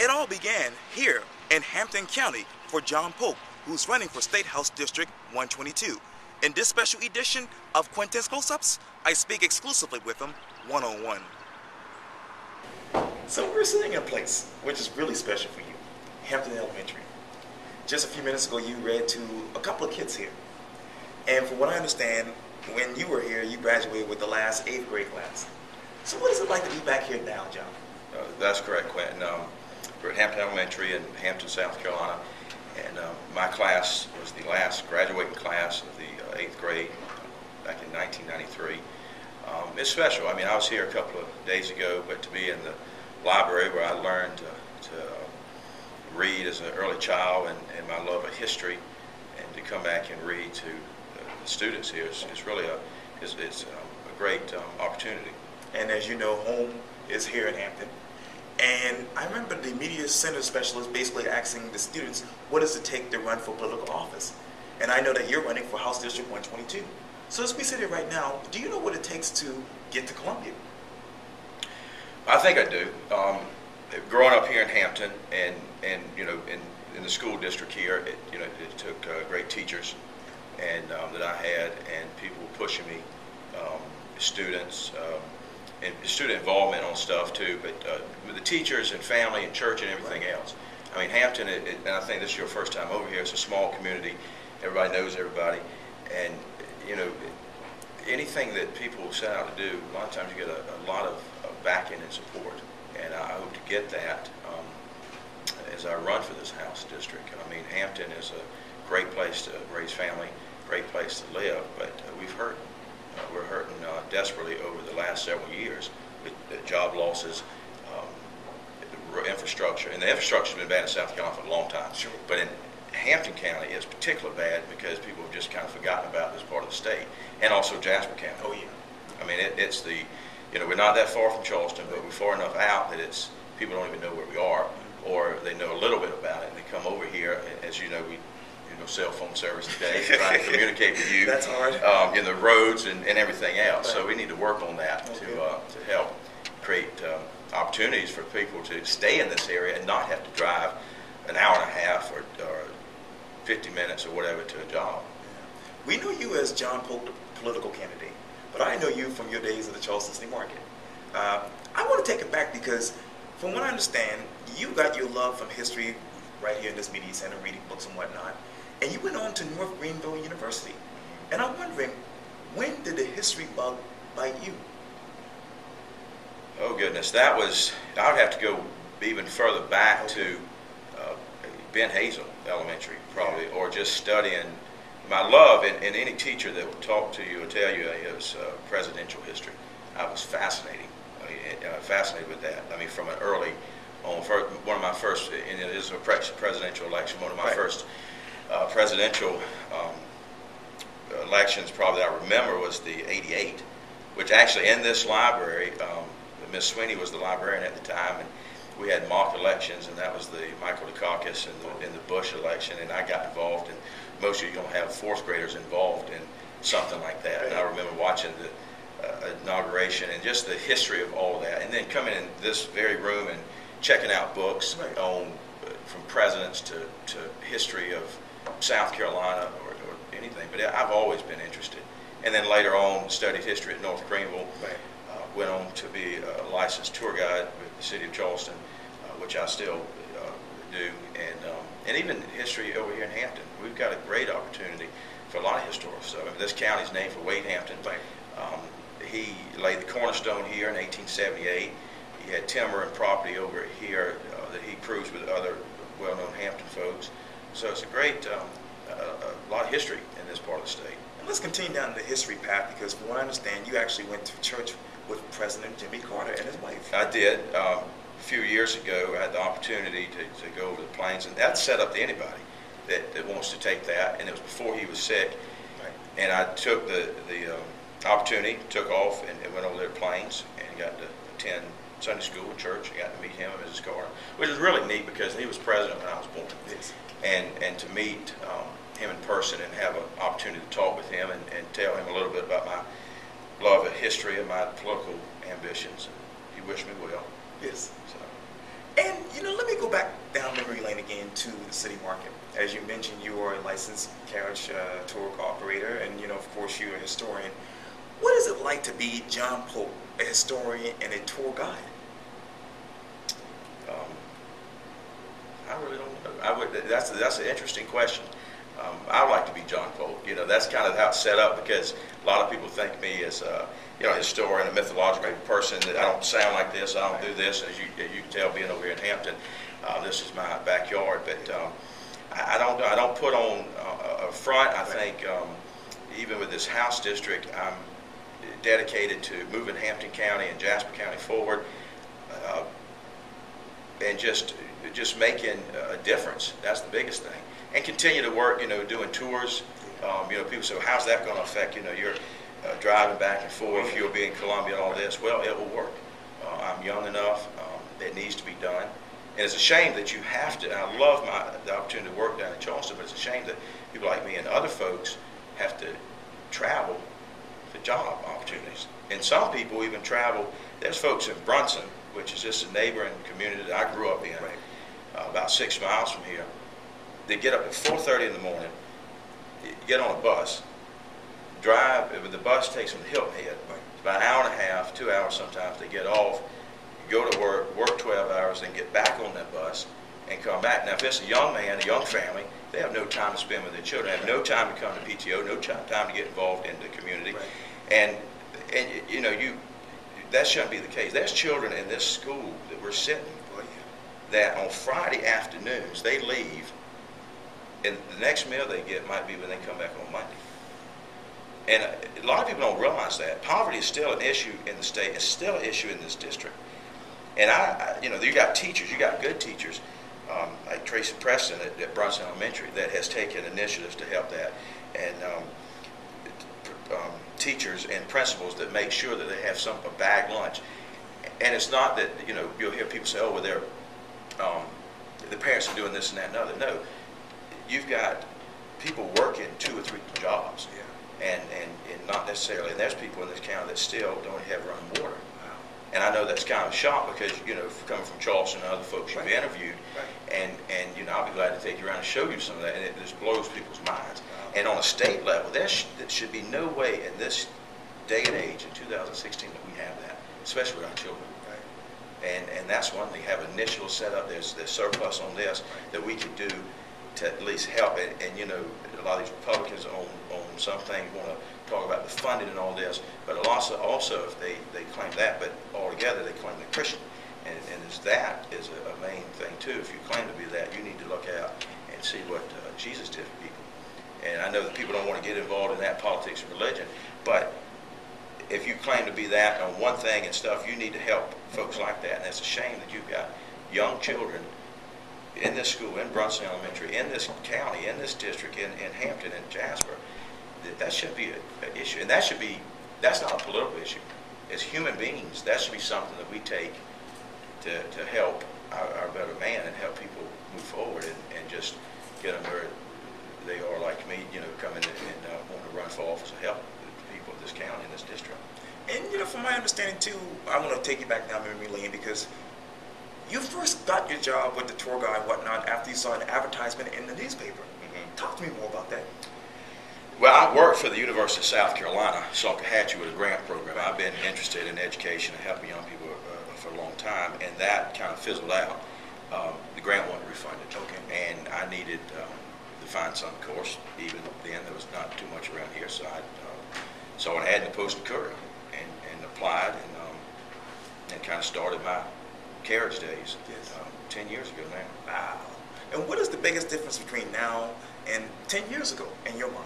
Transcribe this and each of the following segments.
It all began here in Hampton County for John Polk, who's running for State House District 122. In this special edition of Quintin's Close-Ups, I speak exclusively with him one-on-one. So we're sitting in a place which is really special for you, Hampton Elementary. Just a few minutes ago, you read to a couple of kids here. And from what I understand, when you were here, you graduated with the last eighth grade class. So what is it like to be back here now, John? Uh, that's correct, Quintin. Um, we're at Hampton Elementary in Hampton, South Carolina, and um, my class was the last graduating class of the uh, eighth grade uh, back in 1993. Um, it's special. I mean, I was here a couple of days ago, but to be in the library where I learned to, to uh, read as an early child and, and, my love of history, and to come back and read to the students here is, is really a, is, is, um, a great um, opportunity. And as you know, home is here in Hampton. And I remember the media center specialist basically asking the students, what does it take to run for political office? And I know that you're running for House District 122. So as we sit here right now, do you know what it takes to get to Columbia? I think I do. Um, growing up here in Hampton, and and you know, in, in the school district here, it, you know, it took uh, great teachers, and um, that I had, and people pushing me, um, students. And student involvement on stuff too, but uh, with the teachers and family and church and everything else. I mean, Hampton, it, it, and I think this is your first time over here. It's a small community. Everybody knows everybody, and you know, anything that people set out to do, a lot of times you get a, a lot of, of backing and support, and I hope to get that um, as I run for this House district. I mean, Hampton is a great place to raise family, great place to live, but uh, we've uh, we're hurting uh, desperately over the last several years with job losses, um, infrastructure, and the infrastructure has been bad in South Carolina for a long time. Sure. But in Hampton County, it's particularly bad because people have just kind of forgotten about this part of the state, and also Jasper County. Oh yeah. I mean, it, it's the, you know, we're not that far from Charleston, but we're far enough out that it's people don't even know where we are, or they know a little bit about it, and they come over here. As you know, we know, cell phone service today, trying to communicate with you. That's hard. Um, in the roads and, and everything else. Right. So we need to work on that okay. to, uh, to help create um, opportunities for people to stay in this area and not have to drive an hour and a half or, or 50 minutes or whatever to a job. We know you as John Polk, the political candidate, but I know you from your days at the Charleston City Market. Uh, I want to take it back because, from what I understand, you got your love from history right here in this media center, reading books and whatnot. And you went on to North Greenville University. And I'm wondering, when did the history bug bite you? Oh goodness, that was, I would have to go even further back okay. to uh, Ben Hazel Elementary, probably, yeah. or just studying my love, and, and, any teacher that would talk to you or tell you it was uh, presidential history. I was fascinating, I mean, uh, fascinated with that. I mean, from an early, on first, one of my first, and it is a presidential election, one of my right. first uh, presidential um, elections probably I remember was the 88, which actually in this library, um, Miss Sweeney was the librarian at the time, and we had mock elections, and that was the Michael Dukakis and the, in the Bush election, and I got involved, and most of you don't have fourth graders involved in something like that. And I remember watching the uh, inauguration and just the history of all of that, and then coming in this very room and checking out books right. on uh, from presidents to, to history of South Carolina or, or anything, but I've always been interested. And then later on, studied history at North Greenville. Right. Uh, went on to be a licensed tour guide with the city of Charleston, uh, which I still uh, do, and um, and even history over here in Hampton. We've got a great opportunity for a lot of historical stuff. I mean, this county's named for Wade Hampton. Right. Um, he laid the cornerstone here in 1878. He had timber and property over here uh, that he cruised with other well-known Hampton folks. So it's a great, um, a, a lot of history in this part of the state. And let's continue down the history path because from what I understand, you actually went to church with President Jimmy Carter and his wife. I did. Um, a few years ago, I had the opportunity to, to go over the plains, and that's set up to anybody that, that wants to take that. And it was before he was sick. Right. And I took the, the um, opportunity, took off, and, and went over there to Plains and got to attend Sunday school, church. I got to meet him and Mrs. Carter, which was really neat because he was president when I was born. Yes and, and to meet um, him in person and have an opportunity to talk with him and, and tell him a little bit about my love of history and my political ambitions. And he wished me well. Yes. So. And, you know, let me go back down memory lane again to the city market. As you mentioned, you are a licensed carriage uh, tour operator, and you know, of course, you're a historian. What is it like to be John Polk, a historian and a tour guide? Um, I really don't. I would. That's that's an interesting question. Um, I like to be John Polk. You know, that's kind of how it's set up because a lot of people think me as a you know a historian, a mythological person. That I don't sound like this. I don't do this. As you as you can tell, being over here in Hampton, uh, this is my backyard. But um, I, I don't I don't put on a front. I think um, even with this House district, I'm dedicated to moving Hampton County and Jasper County forward. Uh, and just just making a difference. That's the biggest thing. And continue to work, you know, doing tours. Um, you know, people say, well, how's that going to affect, you know, your uh, driving back and forth, you'll be in Columbia and all this. Well, it will work. Uh, I'm young enough. Um, it needs to be done. And it's a shame that you have to, I love my, the opportunity to work down in Charleston, but it's a shame that people like me and other folks have to travel for job opportunities. And some people even travel, there's folks in Brunson, which is just a neighboring community that I grew up in, Right. uh, about six miles from here. They get up at 4.30 in the morning, get on a bus, drive, the bus takes them to Hilton Head. Right. It's about an hour and a half, two hours sometimes. They get off, go to work, work 12 hours, then get back on that bus and come back. Now, if it's a young man, a young family, they have no time to spend with their children, have no time to come to PTO, no time to get involved in the community. Right. And, and you know, you, that shouldn't be the case. There's children in this school that we're sitting Well, that on Friday afternoons, they leave, and the next meal they get might be when they come back on Monday. And uh, a lot of people don't realize that. Poverty is still an issue in the state. It's still an issue in this district. And I, I you know, you got teachers, you got good teachers, um, like Tracy Preston at, at Brunson Elementary, that has taken initiatives to help that. And um, um, teachers and principals that make sure that they have some a bag lunch. And it's not that you know you'll hear people say, "Oh, well, they're um, the parents are doing this and that and other." No, you've got people working two or three jobs, yeah. and and, and not necessarily. And there's people in this county that still don't have running water. And I know that's kind of a shock because you know coming from Charleston and other folks you've Right. interviewed, Right. and and you know I'll be glad to take you around and show you some of that, and it just blows people's minds. Wow. And on a state level, there, sh- there should be no way in this day and age in 2016 that we have that, especially with our children. Right. And and that's one thing. Have initial set up. There's there's surplus on this that we could do to at least help. And, and you know a lot of these Republicans on on some things want to talk about the funding and all this, but also also if they they claim that, but altogether they claim they're Christian. And, and is that is a, a main thing too. If you claim to be that, you need to look out and see what uh, Jesus did for people. And I know that people don't want to get involved in that politics and religion, but if you claim to be that on one thing and stuff, you need to help folks like that. And it's a shame that you've got young children in this school, in Brunson Elementary, in this county, in this district, in, in Hampton, and Jasper. That, that should be an issue. And that should be, that's not a political issue. As human beings, that should be something that we take to, to help our, our better man and help people move forward and, and just get them where they are like me, you know, coming in and uh, want to run for office and help the people of this county and this district. And you know, from my understanding too, I want to take you back down memory lane because you first got your job with the tour guide and whatnot after you saw an advertisement in the newspaper. Mhm. Talk to me more about that. Well, I worked for the University of South Carolina, Salkehatchie, with a grant program. I've been interested in education and helping young people uh, for a long time, and that kind of fizzled out. Um, the grant wasn't refunded. Okay. And I needed um, to find some course. Even then, there was not too much around here, so I uh, saw an ad in the Post and Courier and, and applied and, um, and kind of started my carriage days Yes. um, 10 years ago now. Wow. And what is the biggest difference between now and 10 years ago in your mind?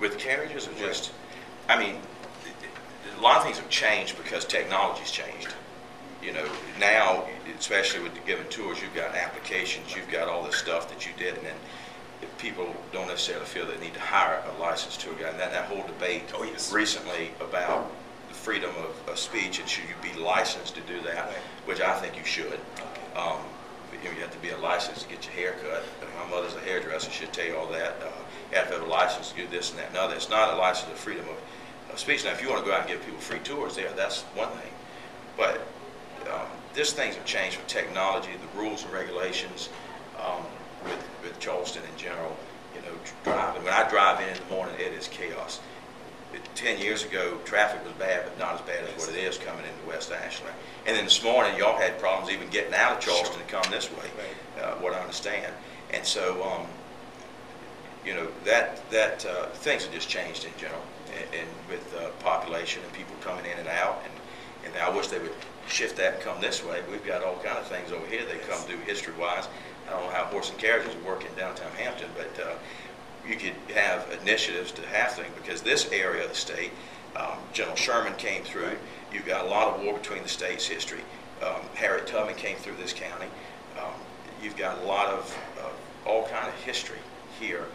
With carriages or just, I mean, a lot of things have changed because technology's changed. You know, now, especially with the given tours, you've got applications, you've got all this stuff that you did, and then people don't necessarily feel they need to hire a licensed tour guide. And that, that whole debate Oh, yes. recently about the freedom of, of speech and should you be licensed to do that, which I think you should. Okay. Um, you, have to be a license to get your hair cut. My mother's a hairdresser. She'll tell you all that. Uh, you have to have a license to do this and that and other. It's not a license of freedom of, of speech. Now, if you want to go out and give people free tours there, that's one thing. But um, this things have changed with technology, the rules and regulations um, with, with Charleston in general. You know, driving. When I drive in in the morning, it is chaos. It, Ten years ago, traffic was bad, but not as bad as what it is coming into West Ashley. And then this morning, y'all had problems even getting out of Charleston to come this way, uh, what I understand. And so, um, you know, that, that, uh, things have just changed in general, and, and with, uh, population and people coming in and out, and, and I wish they would shift that and come this way. We've got all kind of things over here they come through history-wise. I don't know how horse and carriages work in downtown Hampton, but, uh, you could have initiatives to have things, because this area of the state, um, General Sherman came through. You've got a lot of war between the states history. Um, Harriet Tubman came through this county. Um, you've got a lot of, all kind of history here.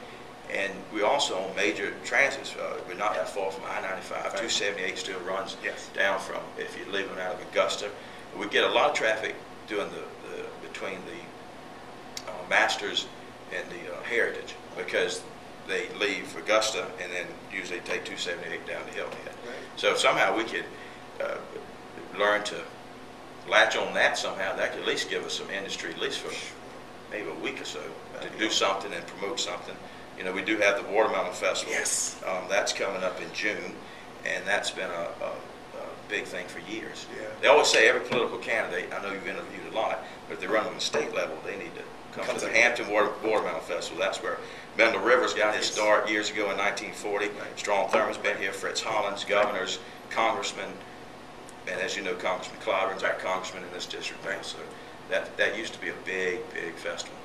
And we also own major transits. Uh, we're not that far from I-95. 278 still runs Yes. down from, if you're leaving out of Augusta. We get a lot of traffic doing the, the between the uh, Masters and the uh, Heritage because they leave Augusta and then usually take 278 down to Hilton Head. Right. So somehow we could uh, learn to latch on that somehow, that could at least give us some industry, at least for maybe a week or so, to do something and promote something. You know, we do have the Watermelon Festival. Yes. Um, that's coming up in June, and that's been a, a, a big thing for years. Yeah. They always say every political candidate, I know you've interviewed a lot, but if they run on the state level, they need to come Come to the to- Hampton Water, Watermelon Festival. That's where Mendel Rivers got his start years ago in 1940. Strom Thurmond's been here, Fritz Hollings, governors, congressmen, and as you know, Congressman Clyburn's our congressman in this district now. So that, that used to be a big, big festival.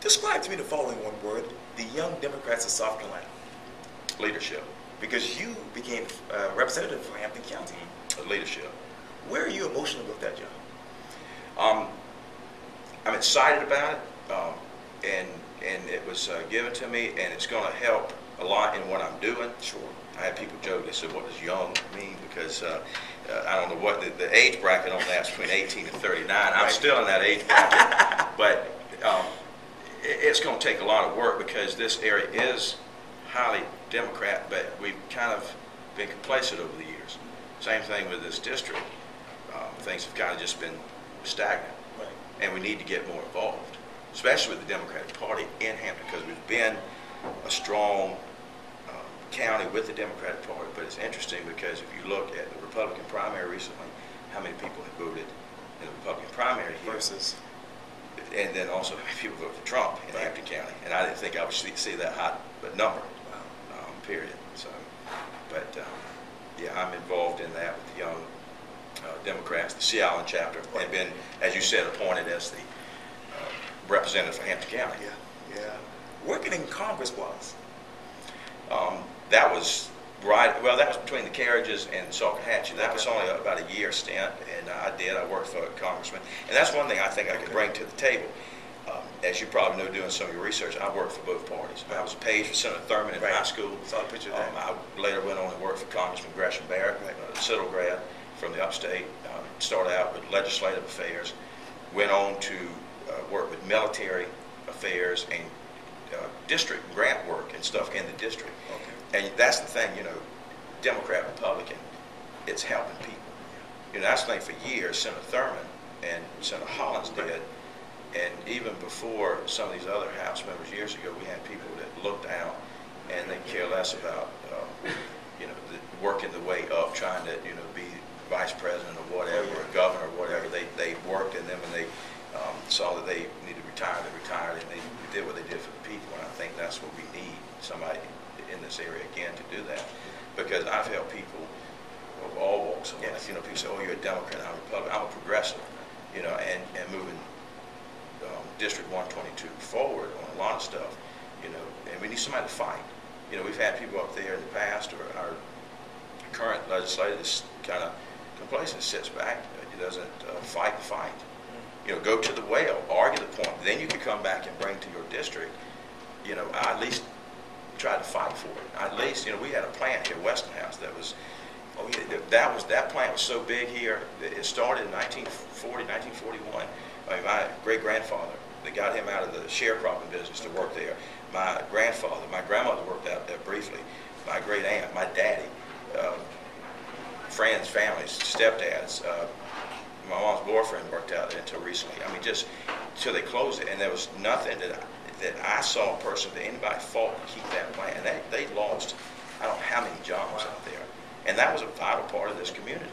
Describe to me the following one word: the Young Democrats of South Carolina. Leadership, Because you became uh, representative for Hampton County. leadership. Where are you emotionally with that, job? Um, I'm excited about it, um, and and it was uh, given to me, and it's going to help a lot in what I'm doing. Sure. I had people joke. They said, "What does young mean?" Because uh, uh, I don't know what the, the age bracket on that's between 18 and 39. I'm still in that age bracket, but um, it, it's going to take a lot of work because this area is highly Democrat, but we've kind of been complacent over the years. Same thing with this district. Um, things have kind of just been stagnant Right. and we need to get more involved, especially with the Democratic Party in Hampton, because we've been a strong um, county with the Democratic Party. But it's interesting because if you look at the Republican primary recently, how many people have voted in the Republican primary here, Versus. and then also how many people voted for Trump in Right. Hampton County. And I didn't think I would see, see that high but number, um, period. So, but um, yeah, I'm involved in that with the Young uh, Democrats, the Sea Island chapter, and been, as you said, appointed as the uh, representative for Hampton County. Yeah. Yeah. Working in Congress was. Um, that was right, well, that was between the carriages and Salkehatchie. That was only about a year stint, and I did, I worked for a congressman. And that's one thing I think I could bring to the table. Um, As you probably know, doing some of your research, I worked for both parties. I was a page for Senator Thurmond in Right. high school. Saw picture of Um, that. I later went on and worked for Congressman Gresham Barrett, a Citadel grad from the upstate. Um, Started out with legislative affairs, went on to work with military affairs and uh, district grant work and stuff in the district. Okay. And that's the thing, you know, Democrat, Republican, it's helping people. You know, that's the thing for years, Senator Thurmond and Senator Hollings did. And even before some of these other House members years ago, we had people that looked out and they care less about, um, you know, the, working the way up, trying to, you know, be vice president or whatever, or governor or whatever. They, they worked in them and they um, saw that they needed to retire, they retired, and they did what they did for the people. And I think that's what we need, somebody in this area again to do that. Because I've helped people of all walks of life. Yes. You know, people say, oh, you're a Democrat, I'm a Republican. I'm a progressive, you know, and, and moving um, District 122 forward on a lot of stuff, you know, and we need somebody to fight. You know, we've had people up there in the past, or our current legislator is kind of complacent, sits back, he doesn't uh, fight the fight. You know, go to the well, argue the point, then you can come back and bring to your district, you know, I at least try to fight for it. At least, you know, we had a plant here, Westinghouse, that was, oh yeah, that was, that plant was so big here, it started in 1940, 1941. I mean, my great-grandfather, they got him out of the sharecropping business to work there. My grandfather, my grandmother worked out there briefly. My great aunt, my daddy, um, friends, families, stepdads, uh, my mom's boyfriend worked out until recently. I mean, just till they closed it, and there was nothing that I, that I saw personally that anybody fought to keep that plant. And they they lost I don't know how many jobs out there, and that was a vital part of this community.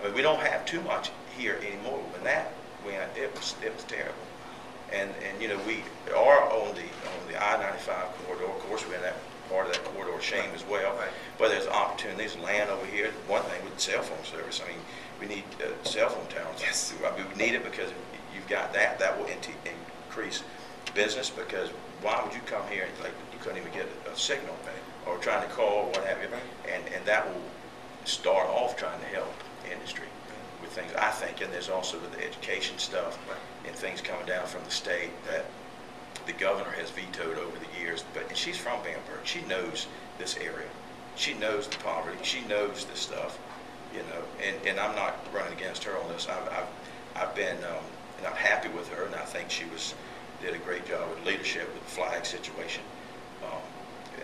I mean, we don't have too much here anymore. When that went, it was it was terrible. And and you know we are on the on the I-95 corridor. Of course, we're in that part of that corridor shame as well. Right. But there's opportunities, land over here. One thing with cell phone service. I mean, we need uh, cell phone towers. Yes. I mean, we need it because you've got that. That will increase business because why would you come here and like you couldn't even get a, a signal or trying to call or what have you, and and that will start off trying to help industry with things. I think, and there's also the education stuff and things coming down from the state that the governor has vetoed over the years. But and she's from Bamberg. She knows this area. She knows the poverty. She knows this stuff, you know. And, and I'm not running against her on this. I've I've, I've been um, and I'm happy with her, and I think she was did a great job with leadership with the flag situation um,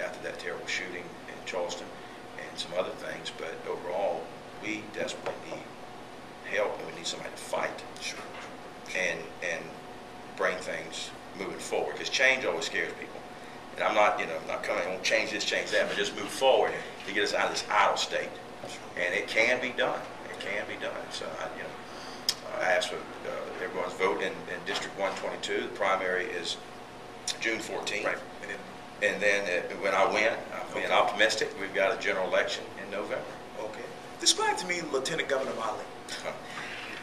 after that terrible shooting in Charleston and some other things. But overall, we desperately need help, and we need somebody to fight Sure. and and bring things moving forward because change always scares people. And I'm not, you know, I'm not coming, I won't change this, change that, but just move forward to get us out of this idle state. And it can be done. It can be done. So I, you know, I ask for uh, everyone's vote in, in District 122. The primary is June 14th. Right. And then, uh, when I win, I'm being Okay. optimistic. We've got a general election in November. okay. Describe to me Lieutenant Governor Molly.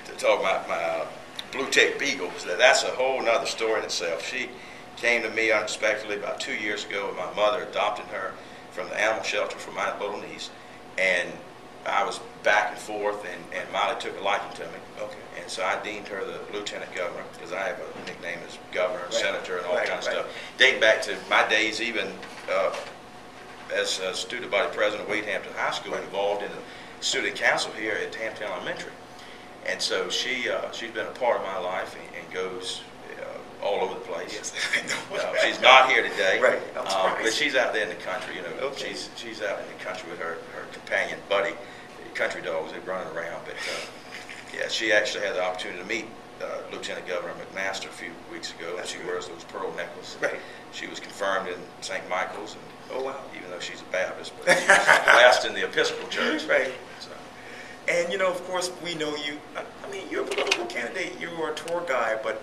to talk about my uh, blue tick beagles, that that's a whole nother story in itself. She came to me unexpectedly about two years ago with my mother adopting her from the animal shelter for my little niece. And I was back and forth, and, and Molly took a liking to me. Okay. And so I deemed her the lieutenant governor because I have a nickname as governor and Right. senator and all Right, kinds right. of stuff. Dating back to my days, even uh, as a student body president of Wade Hampton High School, involved in the student council here at Hampton Elementary. And so she uh, she's been a part of my life and, and goes uh, all over the place. Yes, I know. Uh, she's not here today, Right, um, but she's out there in the country. You know, Okay. she's she's out in the country with her her companion buddy, country dogs. They're running around. But uh, yeah, she actually had the opportunity to meet uh, Lieutenant Governor McMaster a few weeks ago, and That's she good. wears those pearl necklaces. Right. She was confirmed in St. Michael's, and Oh, wow. even though she's a Baptist, but she's blessed in the Episcopal Church. Right. So, And you know, of course, we know you. I I mean, you're a political candidate. You are a tour guide, but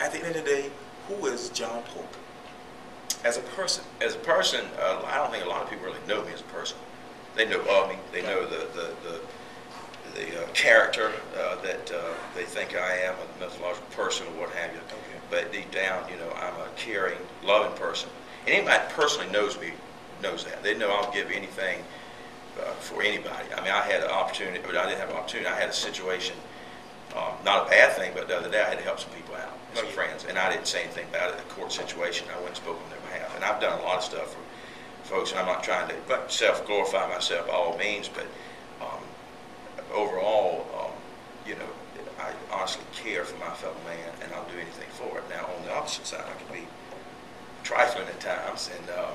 at the end of the day, who is John Polk as a person? as a person, uh, I don't think a lot of people really know me as a person. They know of me. They know the the the, the uh, character uh, that uh, they think I am, a mythological person or what have you. Okay. But deep down, you know, I'm a caring, loving person. And anybody that personally knows me knows that. They know I'll give anything uh, for anybody. I mean, I had an opportunity, but I didn't have an opportunity. I had a situation, um, not a bad thing, but the other day I had to help some people out, some Oh, yeah. friends, and I didn't say anything about it. A court situation, I went and spoke on their behalf. And I've done a lot of stuff for folks, and I'm not trying to Right. self-glorify myself by all means, but um, overall, um, you know, I honestly care for my fellow man, and I'll do anything for it. Now, on the opposite side, I can be trifling at times and um,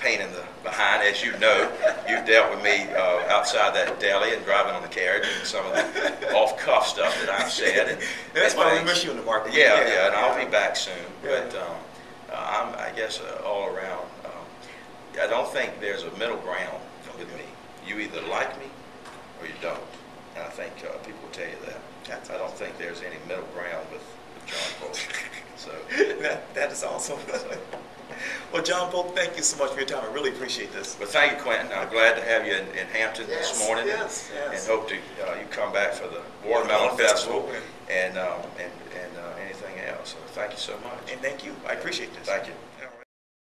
pain in the behind. As you know, you've dealt with me uh, outside that deli and driving on the carriage and some of the off-cuff stuff that I've said. And, That's and why we miss you in the market. Yeah, yeah, and I'll be back soon. Yeah. But um, uh, I'm, I guess, uh, all around. Um, I don't think there's a middle ground with me. You either like me or you don't, and I think uh, people will tell you that. That's I don't think there's any middle ground with, with John Polk. So, that, that is awesome. well, John Polk, thank you so much for your time. I really appreciate this. Well, thank you, Quintin. I'm glad to have you in, in Hampton Yes, this morning, yes, and, yes. and hope to uh, you come back for the Watermelon Festival, and um, and and uh, anything else. So, thank you so much. And thank you. I appreciate this. Thank you.